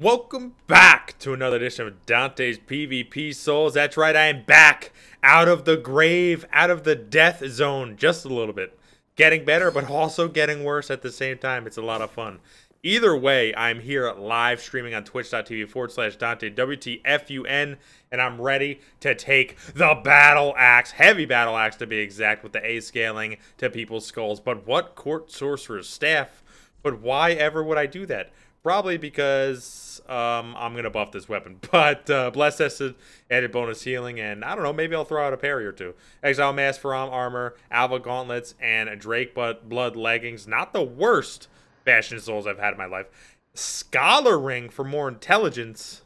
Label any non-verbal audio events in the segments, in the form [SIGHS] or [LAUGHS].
Welcome back to another edition of Dante's PvP Souls. That's right, I am back out of the grave, out of the death zone, just a little bit. Getting better, but also getting worse at the same time. It's a lot of fun. Either way, I'm here live streaming on twitch.tv forward slash Dante WTFUN, and I'm ready to take the battle axe, heavy battle axe to be exact, with the A scaling to people's skulls. But what court sorcerer's staff? But why ever would I do that? Probably because um, I'm going to buff this weapon. [LAUGHS] But uh, Tested added bonus healing, and I don't know, maybe I'll throw out a parry or two. Exile Mask for armor, Alva Gauntlets, and Drake but Blood Leggings. Not the worst Bastion Souls I've had in my life. Scholar Ring for more intelligence.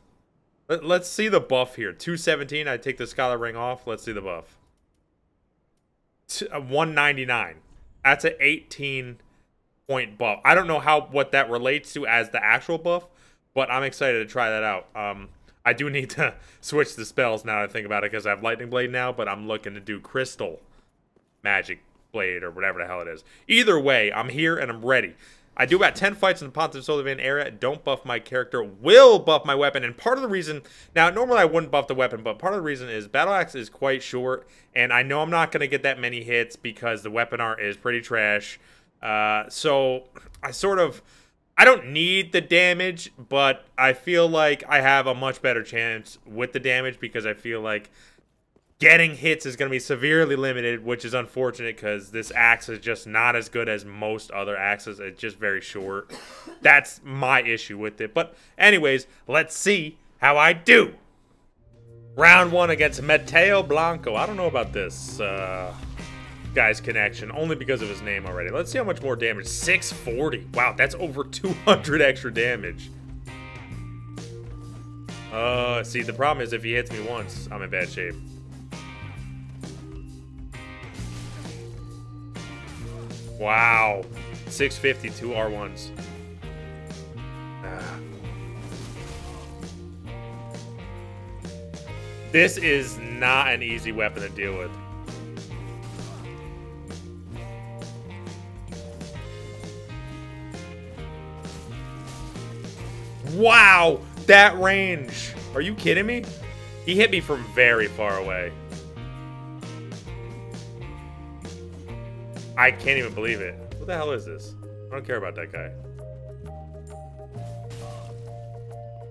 Let, us see the buff here. 217, I take the Scholar Ring off. Let's see the buff. Uh, 199. That's an 18 point buff. I don't know how what that relates to as the actual buff, but I'm excited to try that out. Um, I do need to [LAUGHS] switch the spells now I think about it because I have Lightning Blade now, but I'm looking to do Crystal Magic Blade or whatever the hell it is. Either way, I'm here and I'm ready. I do about 10 fights in the Pontiff Sulyvahn area. Don't buff my character. Will buff my weapon. And part of the reason... Now, normally I wouldn't buff the weapon, but part of the reason is Battle Axe is quite short. And I know I'm not going to get that many hits because the weapon art is pretty trash. Uh, so I sort of I don't need the damage, but I feel like I have a much better chance with the damage because I feel like getting hits is going to be severely limited, which is unfortunate because this axe is just not as good as most other axes. It's just very short. That's my issue with it. But anyways, let's see how I do. Round one against Mateo Blanco. I don't know about this. Uh, guy's connection, only because of his name already. Let's see how much more damage. 640. Wow, that's over 200 extra damage. Uh, see, the problem is if he hits me once, I'm in bad shape. Wow. 650, two R1s. Ah. This is not an easy weapon to deal with. Wow, that range. Are you kidding me? He hit me from very far away. I can't even believe it. What the hell is this? I don't care about that guy.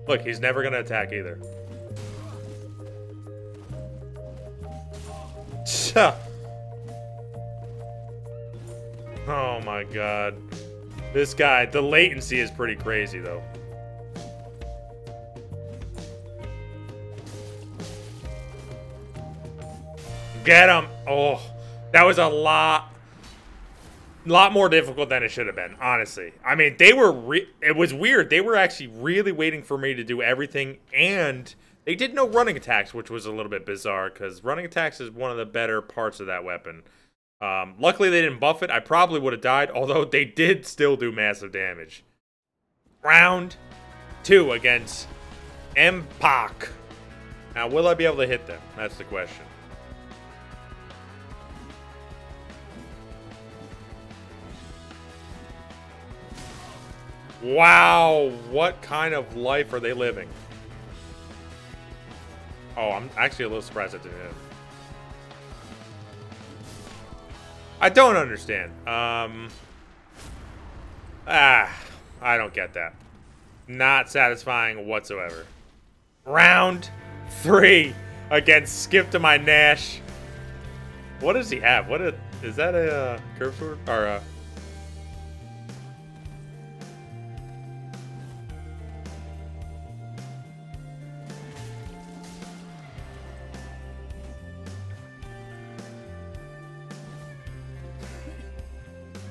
Look, he's never going to attack either. oh my god. This guy, the latency is pretty crazy though. Get him! Oh, that was a lot, a lot more difficult than it should have been. Honestly, I mean, they were. it was weird. They were actually really waiting for me to do everything, and they did no running attacks, which was a little bit bizarre because running attacks is one of the better parts of that weapon. Um, luckily, they didn't buff it. I probably would have died, although they did still do massive damage. Round two against Mpak. Now, will I be able to hit them? That's the question. Wow, what kind of life are they living? Oh, I'm actually a little surprised at end. I don't understand. Um, ah, I don't get that. Not satisfying whatsoever. Round three against Skip to my Nash. What does he have? What a, is that a uh, curve sword or a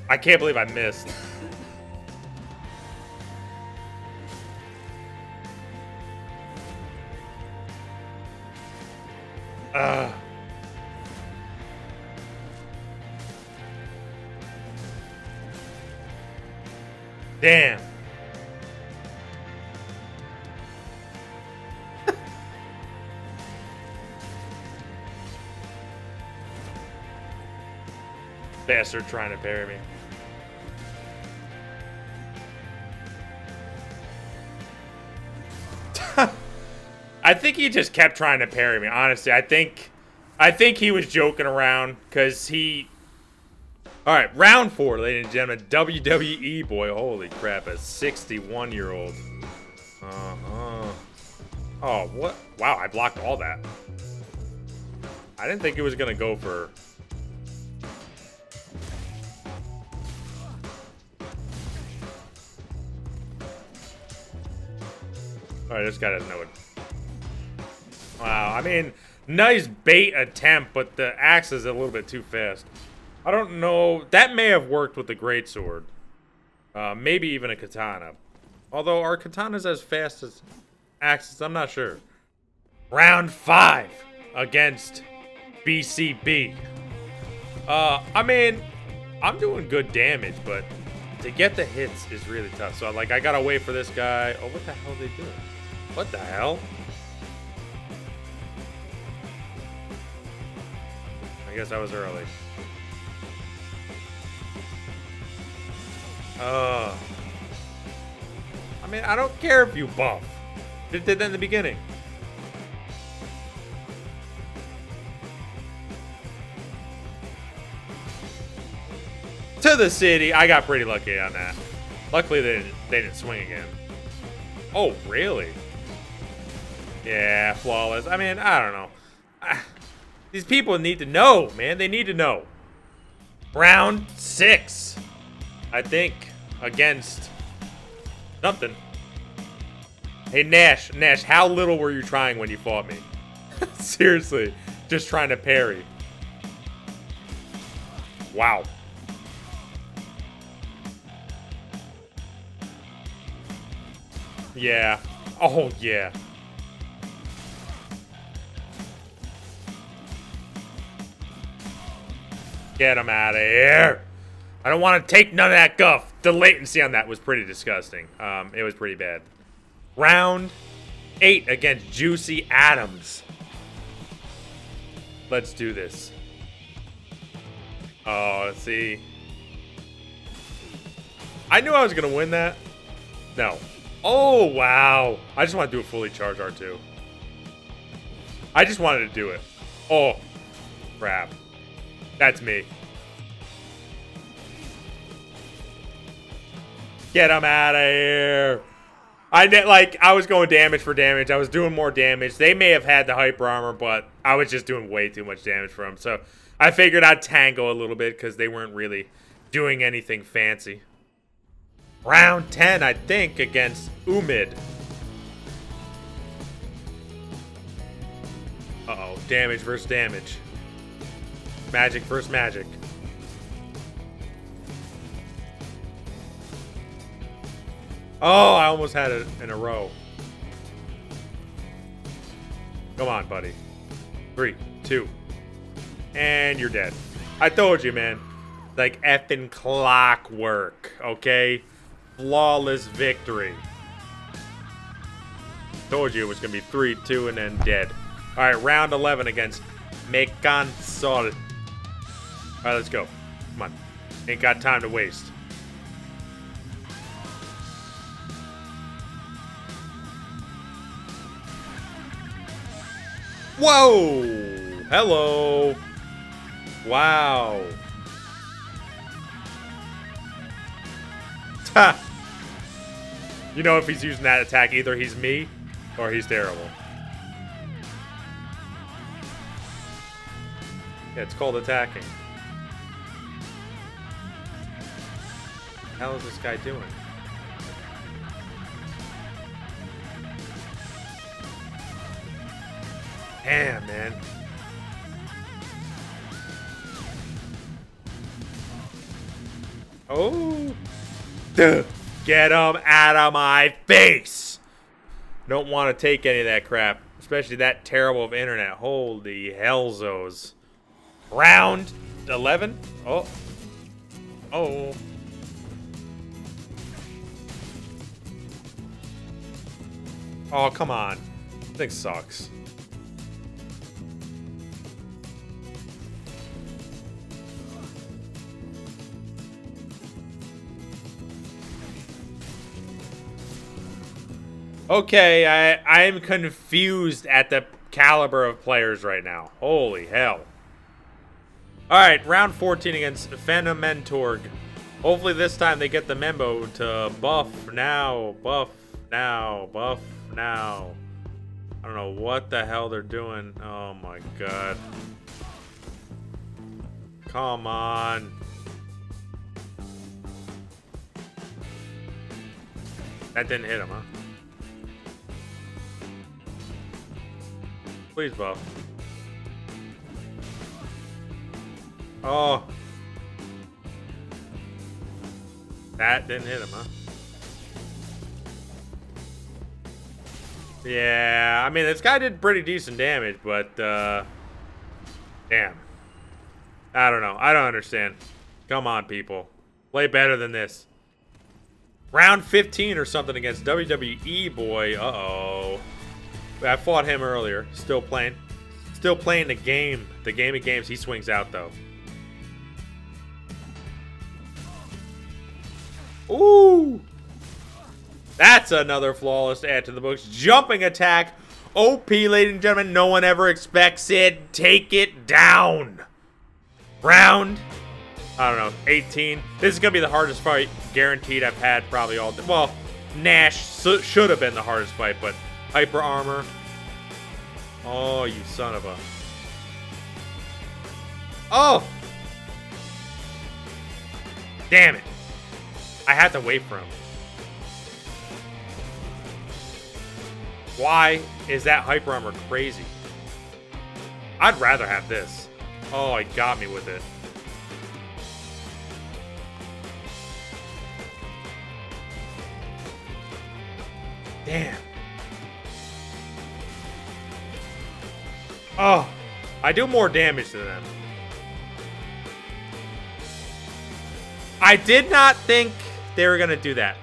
I can't believe I missed. Ugh. Damn. [LAUGHS] Bastard trying to parry me. I think he just kept trying to parry me. Honestly, I think, I think he was joking around because he. All right, round four, ladies and gentlemen. WWE boy, holy crap, a 61-year-old. Uh huh. Oh, what? Wow, I blocked all that. I didn't think it was gonna go for. Alright, this guy doesn't know it. Wow, I mean, nice bait attempt, but the axe is a little bit too fast. I don't know. That may have worked with the greatsword. Uh, maybe even a katana. Although, are katanas as fast as axes? I'm not sure. Round five against BCB. Uh, I mean, I'm doing good damage, but to get the hits is really tough. So, like, I gotta wait for this guy. Oh, what the hell are they doing? What the hell? I guess I was early. Uh, I mean, I don't care if you buff. Did that in the beginning. To the city. I got pretty lucky on that. Luckily, they didn't, they didn't swing again. Oh, really? Yeah, flawless. I mean, I don't know. These people need to know, man. They need to know. Round six. I think. Against something. Hey, Nash. Nash, how little were you trying when you fought me? [LAUGHS] Seriously. Just trying to parry. Wow. Yeah. Oh, yeah. Get him out of here. I don't want to take none of that guff. The latency on that was pretty disgusting. Um, it was pretty bad. Round eight against Juicy Adams. Let's do this. Oh, let's see. I knew I was going to win that. No. Oh, wow. I just want to do a fully charged R2. I just wanted to do it. Oh, crap. That's me. Get him out of here. I did, like I was going damage for damage. I was doing more damage. They may have had the hyper armor, but I was just doing way too much damage for them. So I figured I'd tango a little bit because they weren't really doing anything fancy. Round 10, I think, against Umid. Uh-oh, damage versus damage. Magic versus magic. Oh, I almost had it in a row. Come on, buddy. Three, two, and you're dead. I told you, man. Like effing clockwork, okay? Flawless victory. Told you it was gonna be three, two, and then dead. All right, round 11 against Mekan Sol. All right, let's go. Come on. Ain't got time to waste. Whoa! Hello! Wow. Ha! [LAUGHS] You know if he's using that attack, either he's me or he's terrible. Yeah, it's called attacking. Hell is this guy doing? Damn, man. Oh. Duh. Get him out of my face. Don't want to take any of that crap. Especially that terrible of internet. Holy hellzos. Round 11. Oh. Oh. Oh, come on. This thing sucks. Okay, I I am confused at the caliber of players right now. Holy hell. Alright, round 14 against Phenomentorg. Hopefully this time they get the memo to buff now, buff now, buff now. I don't know what the hell they're doing. Oh my god. Come on. That didn't hit him, huh? Please buff. Oh. That didn't hit him, huh? Yeah, I mean, this guy did pretty decent damage, but, uh... Damn. I don't know. I don't understand. Come on, people. Play better than this. Round 15 or something against WWE boy. Uh-oh. I fought him earlier. Still playing. Still playing the game. The game of games. He swings out, though. Ooh! That's another flawless add to the books. Jumping attack. OP, ladies and gentlemen. No one ever expects it. Take it down. Round, I don't know, 18. This is going to be the hardest fight guaranteed I've had probably all day. Well, Nash should have been the hardest fight, but Hyper Armor. Oh, you son of a... Oh! Damn it. I had to wait for him. Why is that Hyper Armor crazy? I'd rather have this. Oh, he got me with it. Damn. Oh, I do more damage to them. I did not think they were going to do that.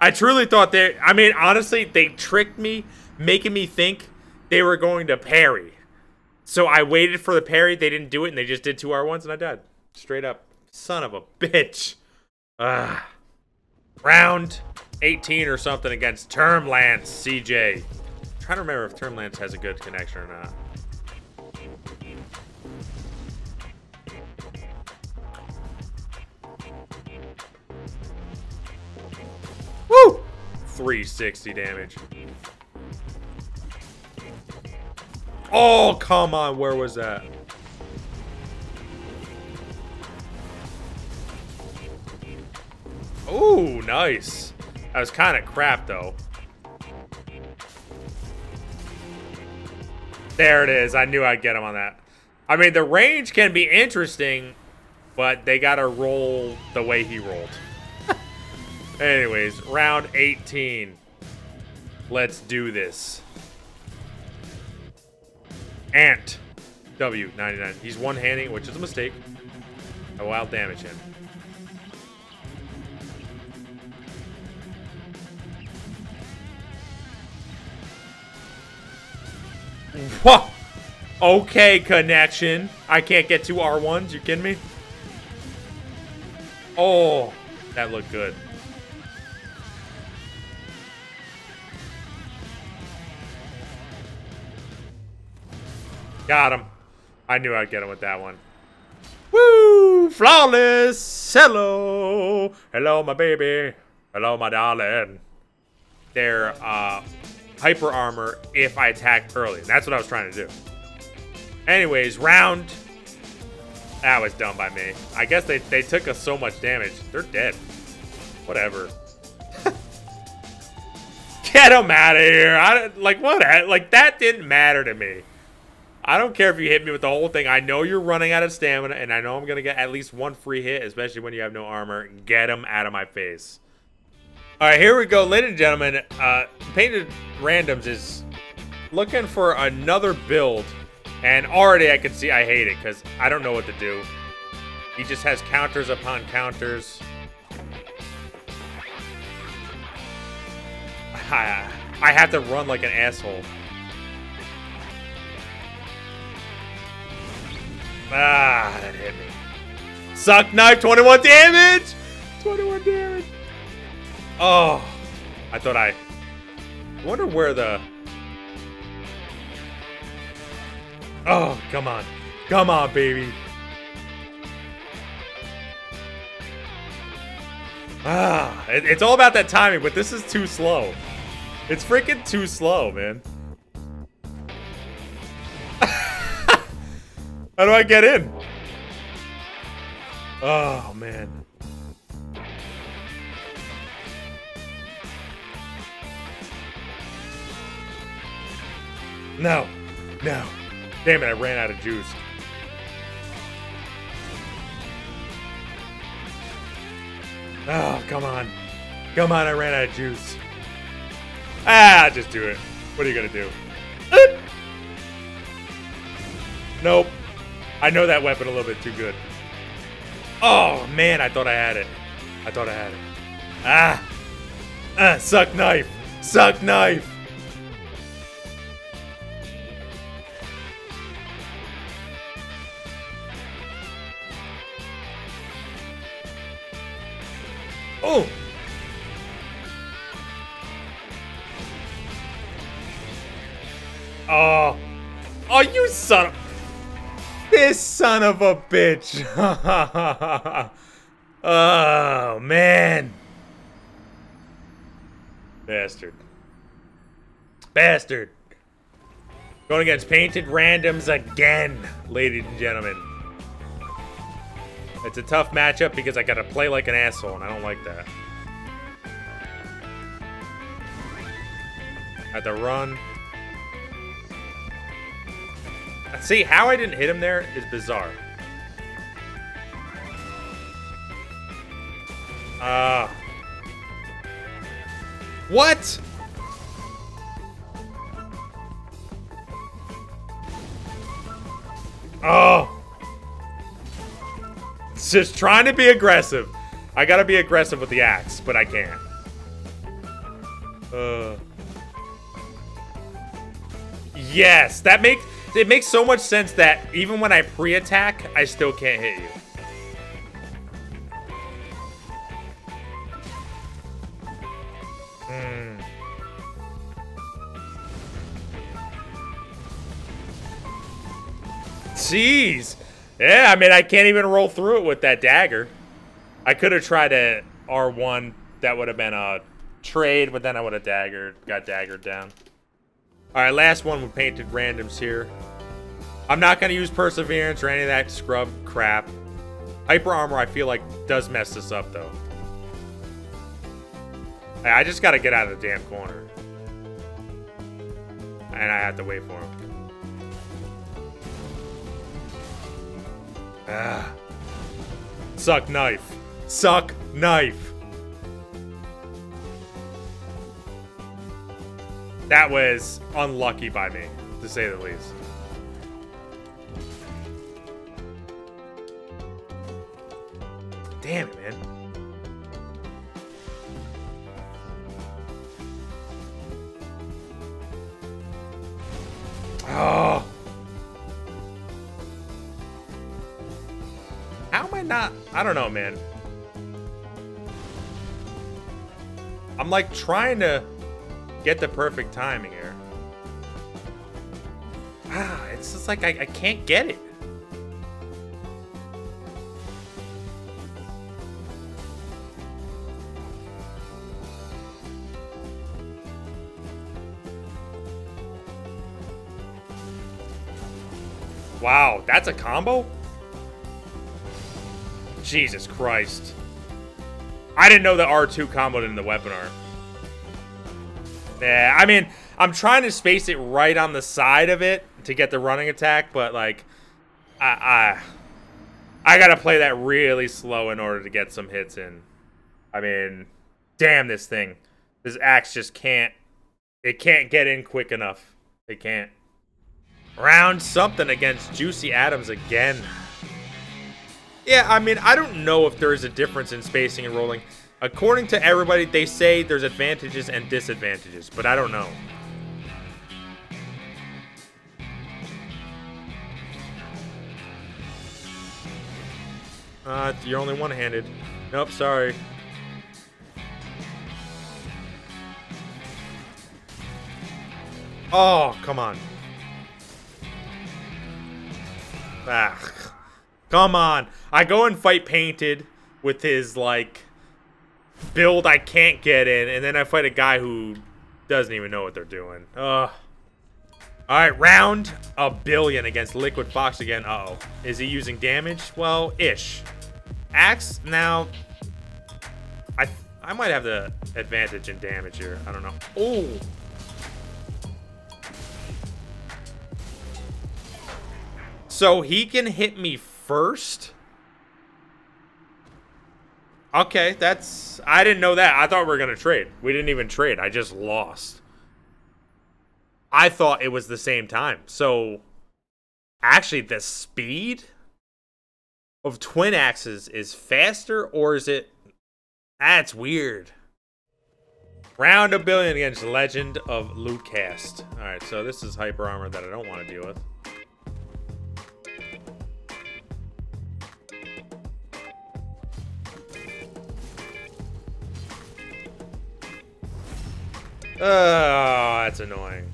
I truly thought they... I mean, honestly, they tricked me, making me think they were going to parry. So I waited for the parry. They didn't do it, and they just did two R1s, and I died. Straight up. Son of a bitch. Ah. Round 18 or something against Termlance CJ. I'm trying to remember if Termlance has a good connection or not. 360 damage. Oh, come on. Where was that? Oh, nice. That was kind of crap, though. There it is. I knew I'd get him on that. I mean, the range can be interesting, but they got to roll the way he rolled. Anyways, round 18. Let's do this. Ant. W99. He's one-handing, which is a mistake. I will damage him. Whoa! Okay, connection. I can't get two R1s. You kidding me? Oh, that looked good. Got him. I knew I'd get him with that one. Woo! Flawless! Hello! Hello, my baby. Hello, my darling. They're, uh, hyper armor if I attack early. That's what I was trying to do. Anyways, round. That was done by me. I guess they, they took us so much damage. They're dead. Whatever. [LAUGHS] Get them out of here. I, like, what? Like, that didn't matter to me. I don't care if you hit me with the whole thing. I know you're running out of stamina, and I know I'm going to get at least one free hit, especially when you have no armor. Get him out of my face. All right, here we go, ladies and gentlemen. Uh, Painted Randoms is looking for another build, and already I can see I hate it because I don't know what to do. He just has counters upon counters. [LAUGHS] I, I have to run like an asshole. Ah, that hit me. Suck knife, 21 damage! 21 damage! Oh, I thought I... I wonder where the... Oh, come on. Come on, baby. Ah, it, it's all about that timing, but this is too slow. It's freaking too slow, man. Do I get in? Oh, man. No. No. Damn it, I ran out of juice. Oh, come on. Come on, I ran out of juice. Ah, just do it. What are you gonna do? nope. I know that weapon a little bit too good. Oh, man, I thought I had it. I thought I had it. Ah! Ah, suck knife! Suck knife! Son of a bitch. [LAUGHS] oh, man. Bastard. Bastard. Going against Painted Randoms again, ladies and gentlemen. It's a tough matchup because I gotta play like an asshole, and I don't like that. At the run. See, how I didn't hit him there is bizarre. Ah. Uh, what? Oh. It's just trying to be aggressive. I gotta be aggressive with the axe, but I can't. Uh. Yes, that makes it makes so much sense that even when I pre-attack, I still can't hit you. Hmm. Jeez. Yeah, I mean, I can't even roll through it with that dagger. I could have tried a R1. That would have been a trade, but then I would have daggered, got daggered down. All right, last one with painted randoms here. I'm not going to use Perseverance or any of that scrub crap. Hyper Armor, I feel like, does mess this up, though. I just got to get out of the damn corner. And I have to wait for him. Ah. Suck knife. Suck knife. That was unlucky by me, to say the least. Damn it, man. Oh. How am I not? I don't know, man. I'm like trying to get the perfect timing here. Ah, it's just like I, I can't get it. Wow, that's a combo? Jesus Christ. I didn't know that R2 comboed in the weapon art. Yeah, I mean, I'm trying to space it right on the side of it to get the running attack, but like, I, I, I gotta play that really slow in order to get some hits in. I mean, damn this thing. This axe just can't, it can't get in quick enough. It can't. Round something against Juicy Adams again. Yeah, I mean, I don't know if there is a difference in spacing and rolling. According to everybody, they say there's advantages and disadvantages, but I don't know. Uh, you're only one-handed. Nope, sorry. Oh, come on. Ah, come on. I go and fight Painted with his, like, build I can't get in, and then I fight a guy who doesn't even know what they're doing. Ugh. Alright, round a billion against Liquid Fox again. Uh oh Is he using damage? Well, ish. Axe, now... I I might have the advantage in damage here. I don't know. Oh! So he can hit me first? Okay, that's... I didn't know that. I thought we were going to trade. We didn't even trade. I just lost. I thought it was the same time. So, actually, the speed of twin axes is faster, or is it... That's weird. Round a billion against Legend of Lootcast. Alright, so this is hyper armor that I don't want to deal with. Oh, that's annoying.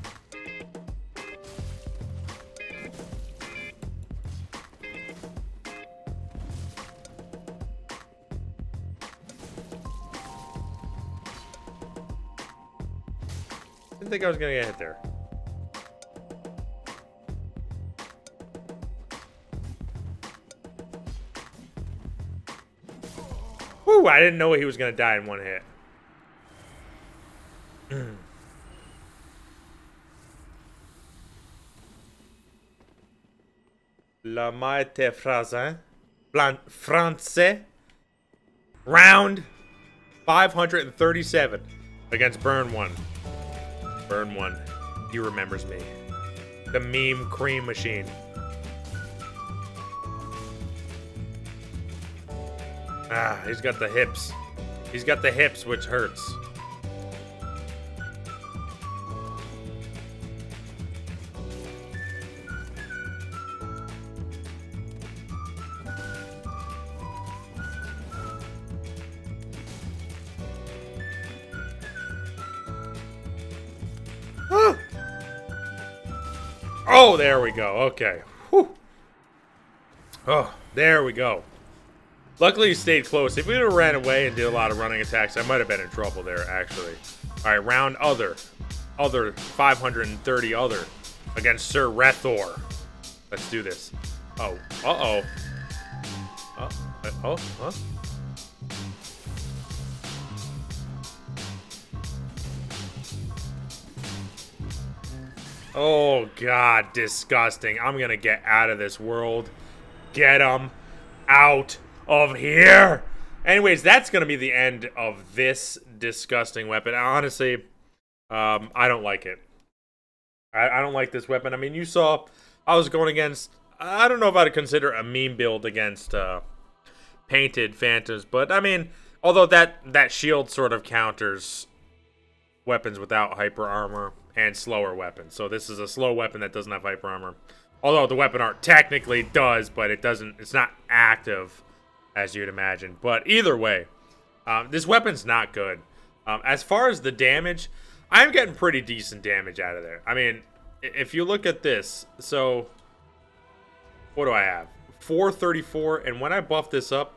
Didn't think I was gonna get hit there. Whew, I didn't know he was gonna die in one hit. La maite phrase. Français. Round 537 against Burn 1. Burn 1. He remembers me. The meme cream machine. Ah, he's got the hips. He's got the hips, which hurts. Oh, there we go. Okay. Whew. Oh, there we go. Luckily, he stayed close. If we would have ran away and did a lot of running attacks, I might have been in trouble there, actually. All right, round other. Other 530 other against Sir Rethor. Let's do this. Oh, uh-oh. Uh, uh, oh, huh? Oh, God, disgusting. I'm going to get out of this world. Get them out of here. Anyways, that's going to be the end of this disgusting weapon. Honestly, um, I don't like it. I, I don't like this weapon. I mean, you saw I was going against... I don't know if I'd consider a meme build against uh, painted phantoms, but I mean, although that, that shield sort of counters weapons without hyper armor and slower weapon. So this is a slow weapon that doesn't have hyper armor. Although the weapon art technically does, but it doesn't. It's not active as you'd imagine. But either way, um, this weapon's not good. Um, as far as the damage, I'm getting pretty decent damage out of there. I mean, if you look at this, so what do I have? 434, and when I buff this up,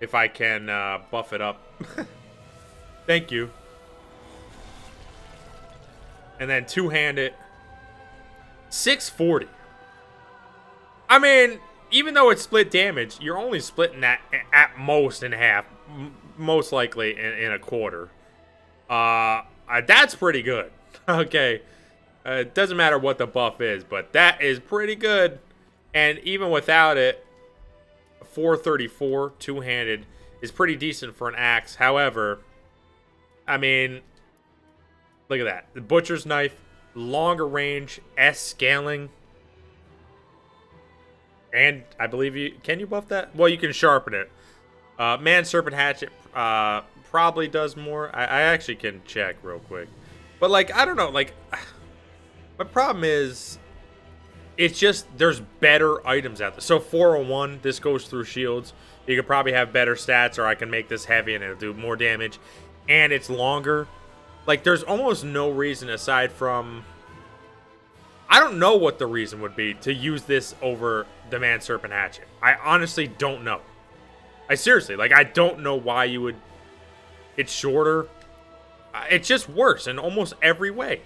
if I can uh, buff it up, [LAUGHS] thank you and then two-hand it. 640. I mean, even though it's split damage, you're only splitting that at most in half, most likely in, in a quarter. Uh, uh, that's pretty good. [LAUGHS] okay, uh, it doesn't matter what the buff is, but that is pretty good. And even without it, 434 two-handed is pretty decent for an axe. However, I mean, Look at that. The Butcher's Knife, longer range, S scaling. And I believe you... Can you buff that? Well, you can sharpen it. Uh, Man Serpent Hatchet uh, probably does more. I, I actually can check real quick. But, like, I don't know. Like, [SIGHS] my problem is... It's just, there's better items out there. So 401, this goes through shields. You could probably have better stats, or I can make this heavy and it'll do more damage. And it's longer. Like, there's almost no reason aside from... I don't know what the reason would be to use this over the Man Serpent Hatchet. I honestly don't know. I seriously, like, I don't know why you would... It's shorter. It's just worse in almost every way.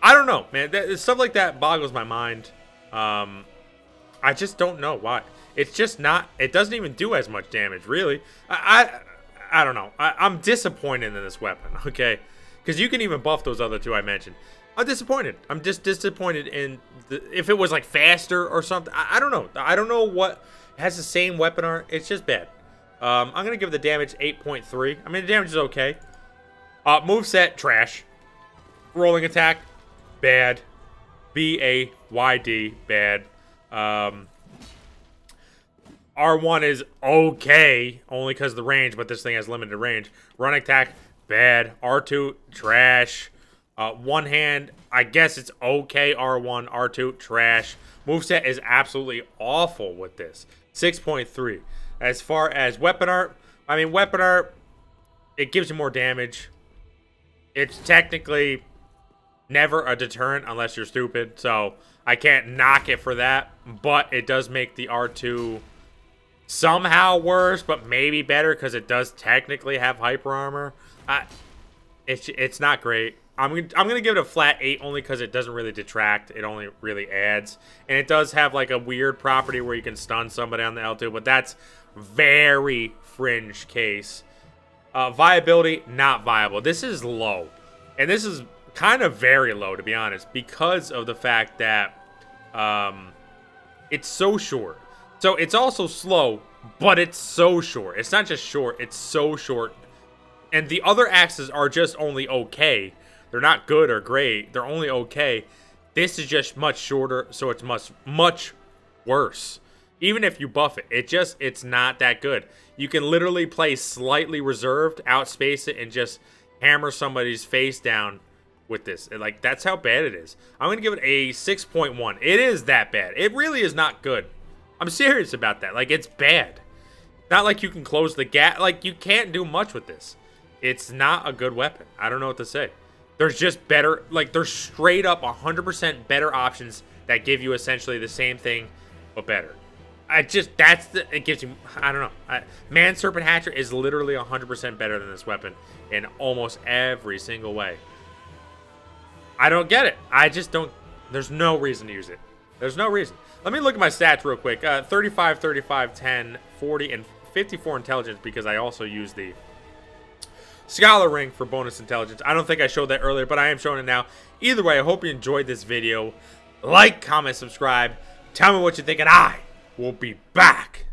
I don't know, man. That, stuff like that boggles my mind. Um, I just don't know why. It's just not. It doesn't even do as much damage, really. I, I, I don't know. I, I'm disappointed in this weapon. [LAUGHS] Okay, because you can even buff those other two I mentioned. I'm disappointed. I'm just disappointed in the, if it was like faster or something. I, I, don't know. I don't know what has the same weapon art. It's just bad. Um, I'm gonna give the damage 8.3. I mean, the damage is okay. Uh, move set trash. Rolling attack, bad. B A Y D bad. Um, R1 is okay, only because of the range, but this thing has limited range. Run attack, bad. R2, trash. Uh, one hand, I guess it's okay. R1, R2, trash. Moveset is absolutely awful with this. 6.3. As far as weapon art, I mean, weapon art, it gives you more damage. It's technically never a deterrent unless you're stupid, so I can't knock it for that. But it does make the R2 somehow worse, but maybe better because it does technically have hyper armor. It's it's not great. I'm I'm gonna give it a flat eight only because it doesn't really detract. It only really adds, and it does have like a weird property where you can stun somebody on the L2, but that's very fringe case. Uh, viability not viable. This is low, and this is kind of very low to be honest because of the fact that um, it's so short. So it's also slow, but it's so short. It's not just short, it's so short. And the other axes are just only okay. They're not good or great. They're only okay. This is just much shorter, so it's much, much worse. Even if you buff it, it just, it's not that good. You can literally play slightly reserved, outspace it, and just hammer somebody's face down with this. Like, that's how bad it is. I'm going to give it a 6.1. It is that bad. It really is not good. I'm serious about that. Like, it's bad. Not like you can close the gap. Like, you can't do much with this. It's not a good weapon. I don't know what to say. There's just better, like, there's straight up 100% better options that give you essentially the same thing, but better. I just, that's the, it gives you, I don't know. I, Man Serpent Hatchet is literally 100% better than this weapon in almost every single way. I don't get it. I just don't, there's no reason to use it. There's no reason. Let me look at my stats real quick. Uh, 35, 35, 10, 40, and 54 intelligence because I also use the Scholar Ring for bonus intelligence. I don't think I showed that earlier, but I am showing it now. Either way, I hope you enjoyed this video. Like, comment, subscribe. Tell me what you think, and I will be back.